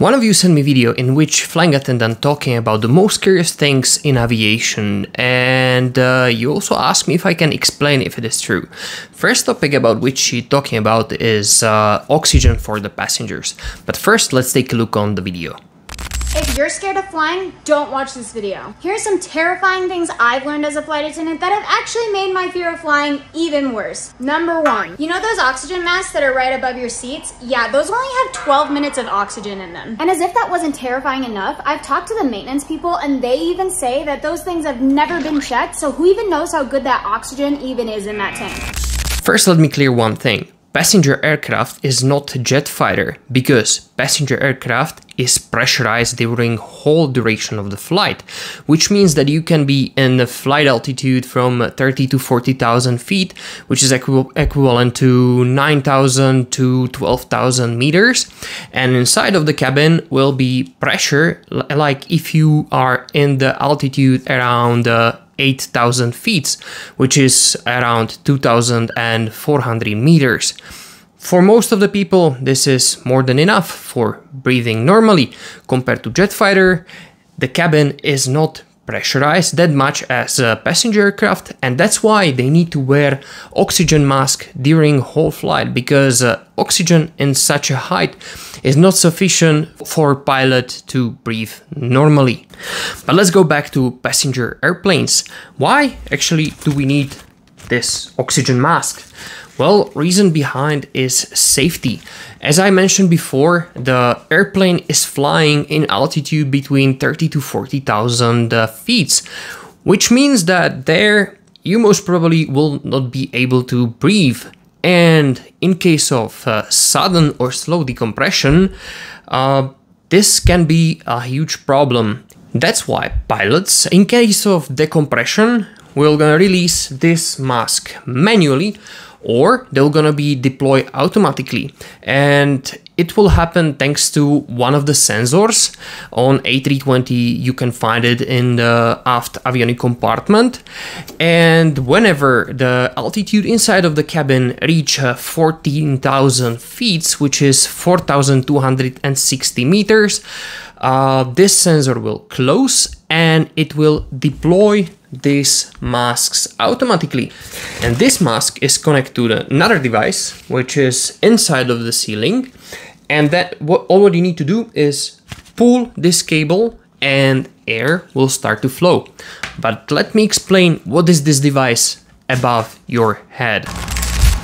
One of you sent me a video in which flying attendant talking about the most curious things in aviation and uh, you also asked me if I can explain if it is true. First topic about which she talking about is uh, oxygen for the passengers. But first let's take a look on the video. If you're scared of flying, don't watch this video. Here are some terrifying things I've learned as a flight attendant that have actually made my fear of flying even worse. Number one, you know those oxygen masks that are right above your seats? Yeah, those only have 12 minutes of oxygen in them. And as if that wasn't terrifying enough, I've talked to the maintenance people and they even say that those things have never been checked, so who even knows how good that oxygen even is in that tank? First, let me clear one thing passenger aircraft is not a jet fighter because passenger aircraft is pressurized during whole duration of the flight which means that you can be in a flight altitude from 30 to 40,000 feet which is equi equivalent to 9,000 to 12,000 meters. And inside of the cabin will be pressure like if you are in the altitude around uh, 8,000 feet, which is around 2,400 meters. For most of the people, this is more than enough for breathing normally. Compared to jet fighter, the cabin is not pressurized that much as passenger aircraft and that's why they need to wear oxygen mask during whole flight because uh, oxygen in such a height is not sufficient for pilot to breathe normally. But let's go back to passenger airplanes. Why actually do we need this oxygen mask? Well, reason behind is safety. As I mentioned before, the airplane is flying in altitude between 30 to 40,000 uh, feet, which means that there you most probably will not be able to breathe. And in case of uh, sudden or slow decompression, uh, this can be a huge problem. That's why pilots, in case of decompression, will gonna release this mask manually or they're gonna be deployed automatically. And it will happen thanks to one of the sensors. On A320 you can find it in the aft avionic compartment. And whenever the altitude inside of the cabin reach uh, 14,000 feet which is 4,260 meters uh, this sensor will close and it will deploy these masks automatically. And this mask is connected to another device, which is inside of the ceiling. And that what all what you need to do is pull this cable and air will start to flow. But let me explain what is this device above your head.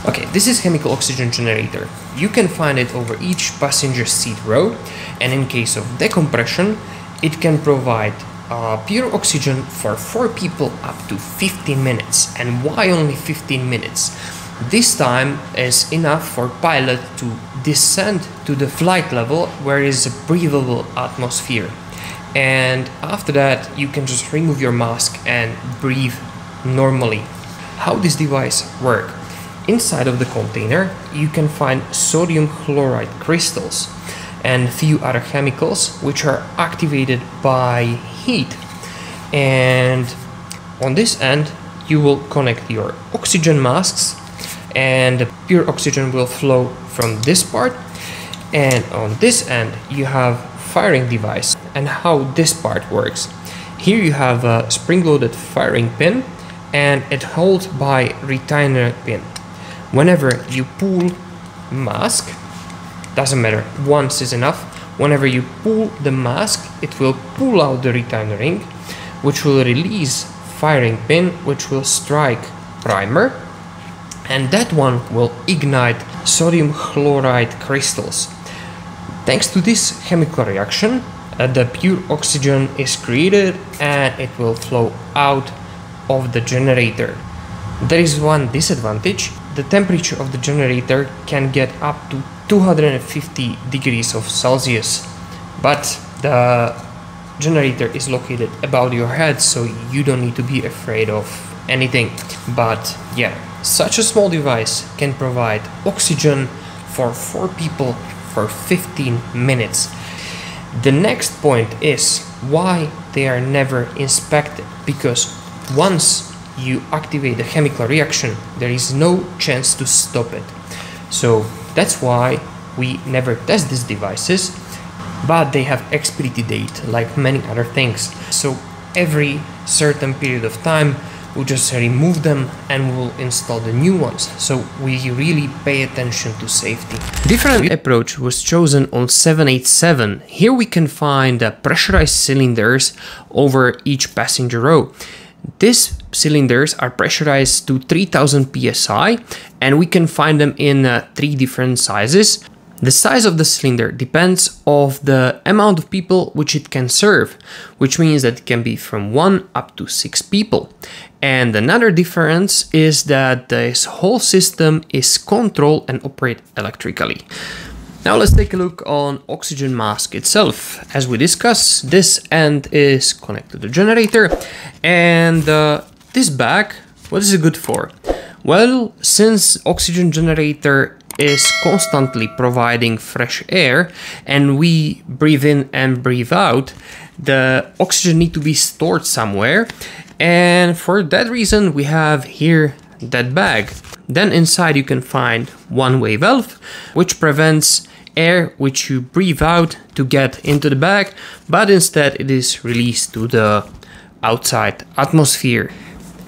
Okay, this is chemical oxygen generator. You can find it over each passenger seat row and in case of decompression, it can provide uh, pure oxygen for 4 people up to 15 minutes. And why only 15 minutes? This time is enough for pilot to descend to the flight level where is a breathable atmosphere. And after that, you can just remove your mask and breathe normally. How this device work? Inside of the container, you can find sodium chloride crystals and few other chemicals which are activated by heat. And on this end you will connect your oxygen masks and pure oxygen will flow from this part. And on this end you have firing device. And how this part works. Here you have a spring-loaded firing pin and it holds by retainer pin. Whenever you pull mask doesn't matter once is enough Whenever you pull the mask, it will pull out the retainer ring, which will release firing pin, which will strike primer, and that one will ignite sodium chloride crystals. Thanks to this chemical reaction, uh, the pure oxygen is created and it will flow out of the generator. There is one disadvantage, the temperature of the generator can get up to 250 degrees of Celsius but the generator is located above your head so you don't need to be afraid of anything. But yeah such a small device can provide oxygen for four people for 15 minutes. The next point is why they are never inspected because once you activate the chemical reaction there is no chance to stop it. So that's why we never test these devices. but they have expiry date like many other things. So every certain period of time we'll just remove them and we'll install the new ones. So we really pay attention to safety. Different approach was chosen on 787. Here we can find uh, pressurized cylinders over each passenger row. These cylinders are pressurized to 3000 psi and we can find them in uh, three different sizes. The size of the cylinder depends of the amount of people which it can serve, which means that it can be from 1 up to 6 people. And another difference is that this whole system is controlled and operated electrically. Now let's take a look on oxygen mask itself. As we discussed, this end is connected to the generator and uh, this bag, what is it good for? Well, since oxygen generator is constantly providing fresh air and we breathe in and breathe out, the oxygen need to be stored somewhere. And for that reason, we have here that bag. Then inside you can find one-way valve, which prevents air which you breathe out to get into the bag, but instead it is released to the outside atmosphere.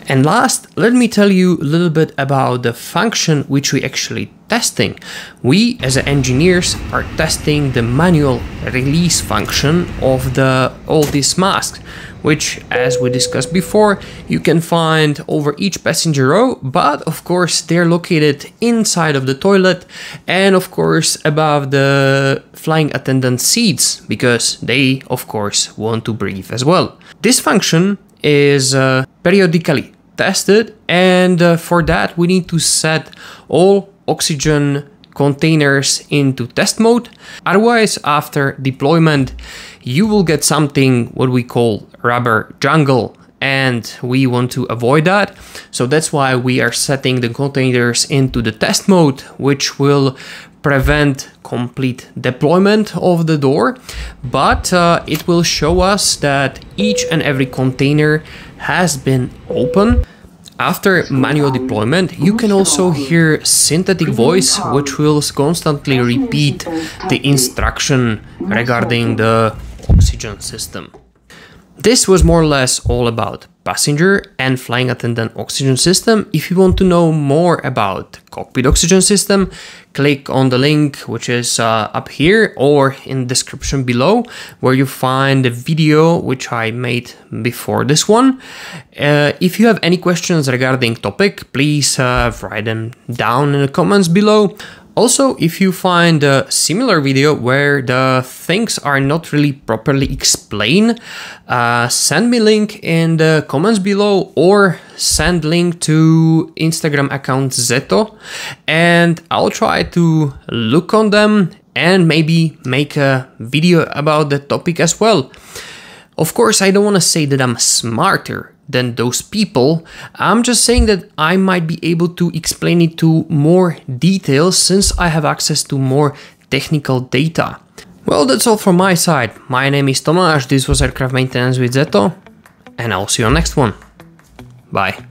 And last, let me tell you a little bit about the function which we actually testing. We as engineers are testing the manual release function of the all these masks, which as we discussed before, you can find over each passenger row, but of course they're located inside of the toilet and of course above the flying attendant seats because they of course want to breathe as well. This function is uh, periodically tested and uh, for that we need to set all oxygen containers into test mode. Otherwise, after deployment, you will get something what we call rubber jungle and we want to avoid that. So that's why we are setting the containers into the test mode, which will prevent complete deployment of the door, but uh, it will show us that each and every container has been open. After manual deployment, you can also hear synthetic voice, which will constantly repeat the instruction regarding the oxygen system. This was more or less all about passenger and flying attendant oxygen system. If you want to know more about cockpit oxygen system, click on the link which is uh, up here or in the description below where you find the video which I made before this one. Uh, if you have any questions regarding topic, please uh, write them down in the comments below. Also, if you find a similar video where the things are not really properly explained, uh, send me link in the comments below or send link to Instagram account Zeto and I'll try to look on them and maybe make a video about the topic as well. Of course, I don't want to say that I'm smarter than those people. I'm just saying that I might be able to explain it to more details since I have access to more technical data. Well, that's all from my side. My name is Tomáš, this was Aircraft Maintenance with Zeto, and I'll see you on next one. Bye.